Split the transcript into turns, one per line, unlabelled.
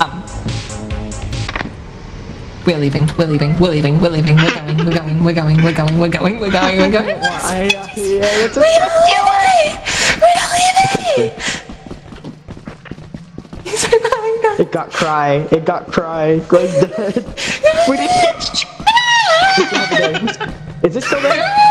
Um, we're leaving, we're leaving, we're leaving, we're leaving, we're going, we're going, we're going, we're going, we're going, we're going, we're going.
Why are you Why?
to Lead us away! We're leaving! He's crying now.
It got cry, it got cry, Greg's dead. we didn't- Is this still there?